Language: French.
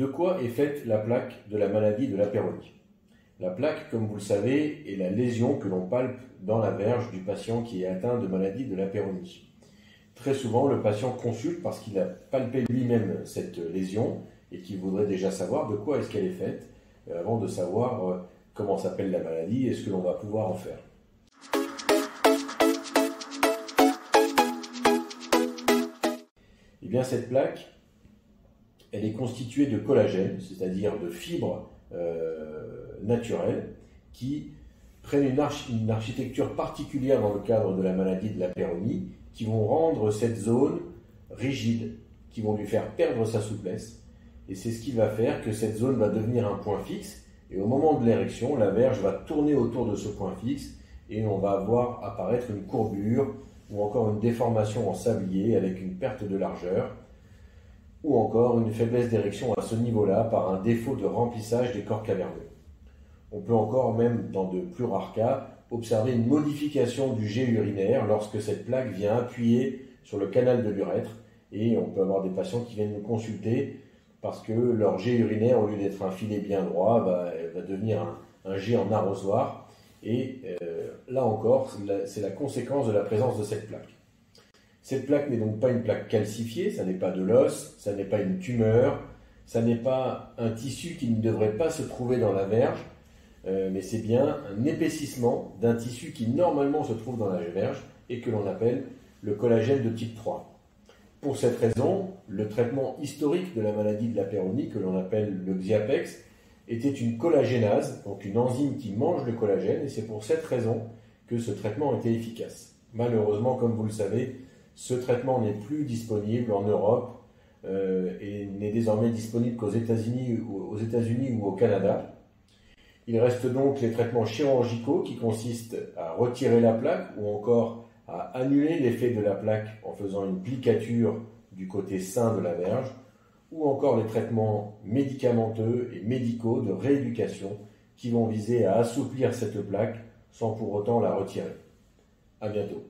De quoi est faite la plaque de la maladie de la Peyronie La plaque, comme vous le savez, est la lésion que l'on palpe dans la verge du patient qui est atteint de maladie de la Peyronie. Très souvent, le patient consulte parce qu'il a palpé lui-même cette lésion et qu'il voudrait déjà savoir de quoi est-ce qu'elle est faite euh, avant de savoir euh, comment s'appelle la maladie et ce que l'on va pouvoir en faire. Eh bien, cette plaque, elle est constituée de collagène, c'est-à-dire de fibres euh, naturelles qui prennent une, architecture particulière dans le cadre de la maladie de la péronie, qui vont rendre cette zone rigide, qui vont lui faire perdre sa souplesse. Et c'est ce qui va faire que cette zone va devenir un point fixe. Et au moment de l'érection, la verge va tourner autour de ce point fixe et on va voir apparaître une courbure ou encore une déformation en sablier avec une perte de largeur ou encore une faiblesse d'érection à ce niveau-là par un défaut de remplissage des corps caverneux. On peut encore, même dans de plus rares cas, observer une modification du jet urinaire lorsque cette plaque vient appuyer sur le canal de l'urètre et on peut avoir des patients qui viennent nous consulter parce que leur jet urinaire, au lieu d'être un filet bien droit, va, devenir un, jet en arrosoir et euh, là encore, c'est la conséquence de la présence de cette plaque. Cette plaque n'est donc pas une plaque calcifiée, ça n'est pas de l'os, ça n'est pas une tumeur, ça n'est pas un tissu qui ne devrait pas se trouver dans la verge, euh, mais c'est bien un épaississement d'un tissu qui normalement se trouve dans la verge et que l'on appelle le collagène de type 3. Pour cette raison, le traitement historique de la maladie de la péronie, que l'on appelle le Xiapex, était une collagénase, donc une enzyme qui mange le collagène, et c'est pour cette raison que ce traitement était efficace. Malheureusement, comme vous le savez, ce traitement n'est plus disponible en Europe euh, et n'est désormais disponible qu'aux États-Unis ou au Canada. Il reste donc les traitements chirurgicaux qui consistent à retirer la plaque ou encore à annuler l'effet de la plaque en faisant une plicature du côté sain de la verge, ou encore les traitements médicamenteux et médicaux de rééducation qui vont viser à assouplir cette plaque sans pour autant la retirer. À bientôt.